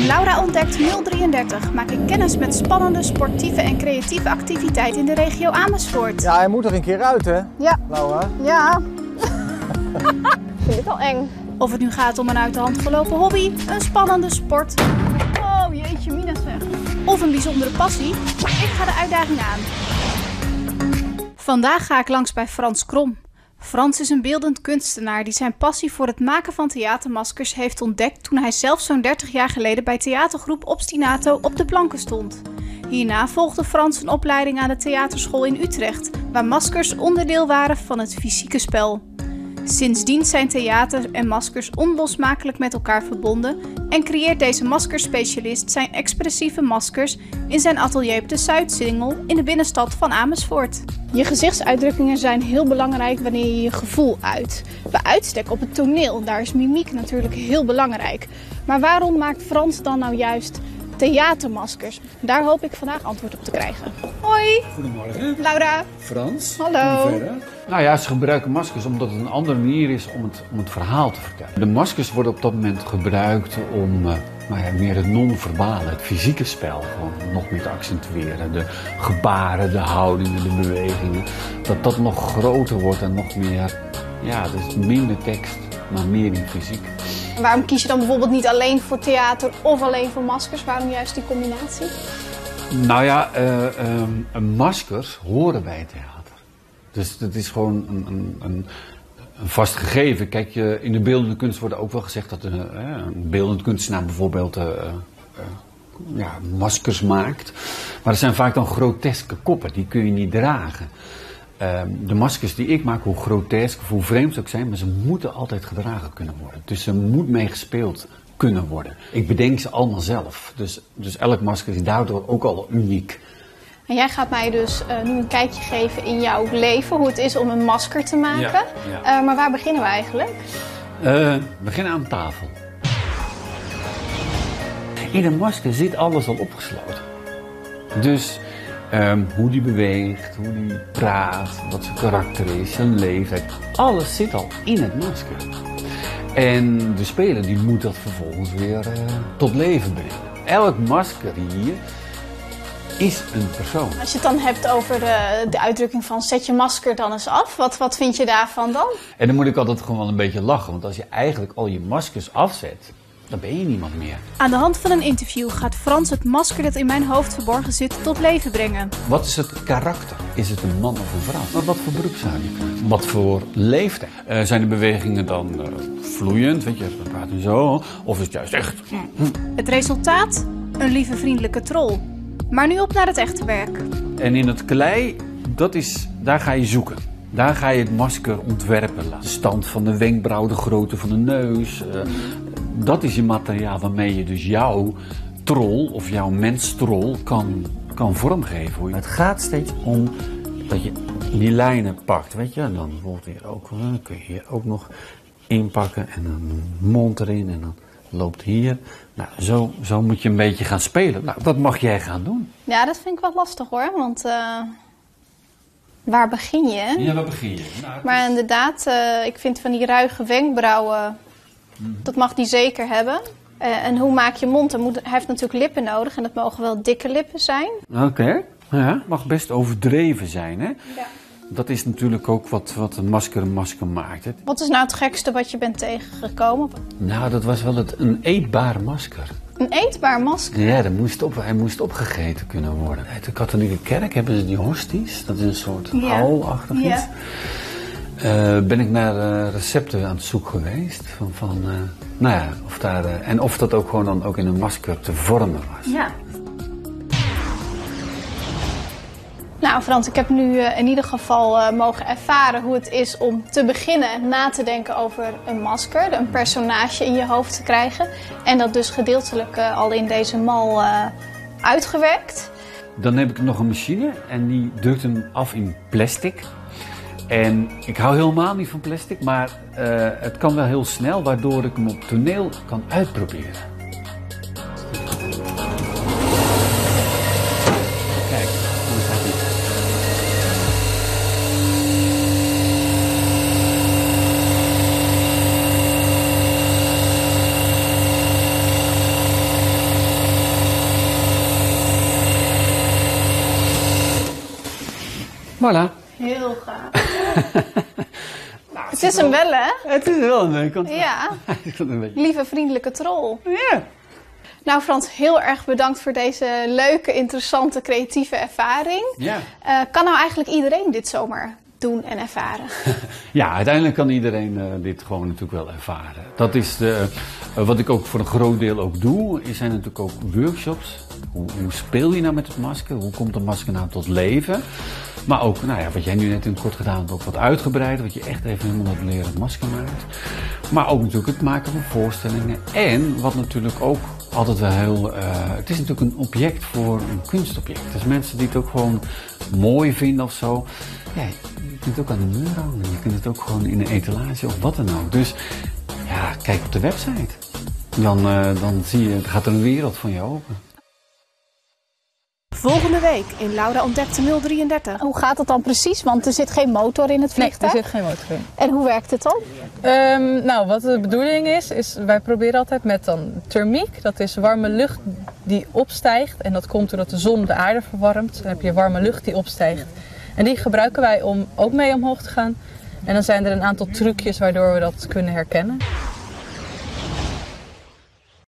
In Laura ontdekt 033 maak ik kennis met spannende sportieve en creatieve activiteiten in de regio Amersfoort. Ja, hij moet er een keer uit, hè, Ja, Laura? ja. ik vind het al eng. Of het nu gaat om een uit de hand gelopen hobby, een spannende sport. Oh jeetje, Mina zeg. Of een bijzondere passie. Ik ga de uitdaging aan. Vandaag ga ik langs bij Frans Krom. Frans is een beeldend kunstenaar die zijn passie voor het maken van theatermaskers heeft ontdekt toen hij zelf zo'n 30 jaar geleden bij theatergroep Obstinato op de planken stond. Hierna volgde Frans een opleiding aan de theaterschool in Utrecht, waar maskers onderdeel waren van het fysieke spel. Sindsdien zijn theater en maskers onlosmakelijk met elkaar verbonden en creëert deze maskerspecialist zijn expressieve maskers in zijn atelier op de Zuidsingel in de binnenstad van Amersfoort. Je gezichtsuitdrukkingen zijn heel belangrijk wanneer je je gevoel uit. Bij uitstek op het toneel, daar is mimiek natuurlijk heel belangrijk. Maar waarom maakt Frans dan nou juist theatermaskers? Daar hoop ik vandaag antwoord op te krijgen. Hoi, Goedemorgen, Laura. Frans. Hallo. Nou ja, ze gebruiken maskers omdat het een andere manier is om het, om het verhaal te vertellen. De maskers worden op dat moment gebruikt om eh, nou ja, meer het non-verbale, het fysieke spel, gewoon nog meer te accentueren. De gebaren, de houdingen, de bewegingen. Dat dat nog groter wordt en nog meer, ja, dus minder tekst, maar meer in fysiek. Waarom kies je dan bijvoorbeeld niet alleen voor theater of alleen voor maskers? Waarom juist die combinatie? Nou ja, eh, ehm, maskers horen bij het theater. Dus dat is gewoon een, een, een, een vast gegeven. Kijk, je, in de beeldende kunst wordt ook wel gezegd dat een, eh, een beeldende kunstenaar bijvoorbeeld eh, ja, maskers maakt. Maar dat zijn vaak dan groteske koppen, die kun je niet dragen. Ehm, de maskers die ik maak, hoe grotesk of hoe vreemd ze ook zijn, maar ze moeten altijd gedragen kunnen worden. Dus ze moet mee gespeeld kunnen worden. Ik bedenk ze allemaal zelf. Dus, dus elk masker is daardoor ook al uniek. En jij gaat mij dus eh, nu een kijkje geven in jouw leven, hoe het is om een masker te maken. Ja, ja. Eh, maar waar beginnen we eigenlijk? Eh, we beginnen aan tafel. In een masker zit alles al opgesloten. Dus ehm, hoe die beweegt, hoe die praat, wat zijn karakter is, zijn leeftijd. Alles zit al in het masker. En de speler die moet dat vervolgens weer eh, tot leven brengen. Elk masker hier is een persoon. Als je het dan hebt over de, de uitdrukking van zet je masker dan eens af, wat, wat vind je daarvan dan? En dan moet ik altijd gewoon wel een beetje lachen. Want als je eigenlijk al je maskers afzet, dan ben je niemand meer. Aan de hand van een interview gaat Frans het masker dat in mijn hoofd verborgen zit tot leven brengen. Wat is het karakter? Is het een man of een vrouw? Maar wat voor beroep zou je kunnen? Wat voor leeftijd? Eh, zijn de bewegingen dan eh, vloeiend? Weet je, we praten zo. Of is het juist echt... Het resultaat? Een lieve vriendelijke troll. Maar nu op naar het echte werk. En in het klei, dat is, daar ga je zoeken. Daar ga je het masker ontwerpen. De stand van de wenkbrauw, de grootte van de neus. Dat is je materiaal waarmee je dus jouw troll of jouw menstroll kan, kan vormgeven. Het gaat steeds om dat je die lijnen pakt, weet je. En dan bijvoorbeeld hier ook, eh, kun je hier ook nog inpakken en dan een mond erin en dan loopt hier. Nou, zo, zo moet je een beetje gaan spelen. Nou, dat mag jij gaan doen. Ja, dat vind ik wel lastig hoor, want eh, waar begin je? Ja, waar begin je? Nou, Maar inderdaad, eh, ik vind van die ruige wenkbrauwen, dat mag die zeker hebben. Eh, en hoe maak je mond? Hij, moet, hij heeft natuurlijk lippen nodig en dat mogen wel dikke lippen zijn. Oké, ja, mag best overdreven zijn, hè? Ja. Dat is natuurlijk ook wat, wat een masker een masker maakt. Hè? Wat is nou het gekste wat je bent tegengekomen? Nou, dat was wel het, een eetbaar masker. Een eetbaar masker. Ja, dat moest op, hij moest opgegeten kunnen worden. Uit de katholieke kerk hebben ze die hosties. Dat is een soort Ja. iets. Ja. Eh, ben ik naar eh, recepten aan het zoeken geweest. Van, van eh, nou ja, of daar, en of dat ook gewoon dan ook in een masker te vormen was. Ja. Nou Frans, ik heb nu in ieder geval mogen ervaren hoe het is om te beginnen na te denken over een masker, een personage in je hoofd te krijgen. En dat dus gedeeltelijk al in deze mal uitgewerkt. Dan heb ik nog een machine en die drukt hem af in plastic. En ik hou helemaal niet van plastic, maar eh, het kan wel heel snel, waardoor ik hem op toneel kan uitproberen. Kijk, hoe gaat hij? Voilà. Heel gaaf. het is hem wel, hè? Het is wel een leuke Ja. een beetje. Lieve vriendelijke troll. Ja. Nou Frans, heel erg bedankt voor deze leuke, interessante, creatieve ervaring. Ja. Eh, kan nou eigenlijk iedereen dit zomaar doen en ervaren? Ja, uiteindelijk kan iedereen eh, dit gewoon natuurlijk wel ervaren. Dat is de, eh, wat ik ook voor een groot deel ook doe. Er zijn natuurlijk ook workshops. Hoe, speel je nou met het masker? Hoe komt een masker nou tot leven? Maar ook, nou ja, wat jij nu net in het kort gedaan hebt, ook wat uitgebreid. Wat je echt even helemaal dat leren het masker maakt. Maar ook natuurlijk het maken van voorstellingen. En wat natuurlijk ook altijd wel heel... eh, het is natuurlijk een object voor een kunstobject. Dus mensen die het ook gewoon mooi vinden of zo. Ja, je kunt het ook aan de muur hangen. Je kunt het ook gewoon in een etalage of wat dan ook. Dus ja, kijk op de website. Dan, eh, dan zie je, gaat er een wereld van je open. Volgende week in Laura ontdekte 033. Hoe gaat het dan precies? Want er zit geen motor in het Nee, er vliegtuig. zit geen motor in. En hoe werkt het dan? Ehm, nou, wat de bedoeling is, is wij proberen altijd met dan thermiek. Dat is warme lucht die opstijgt. En dat komt doordat de zon de aarde verwarmt. Dan heb je warme lucht die opstijgt. En die gebruiken wij om ook mee omhoog te gaan. En dan zijn er een aantal trucjes waardoor we dat kunnen herkennen.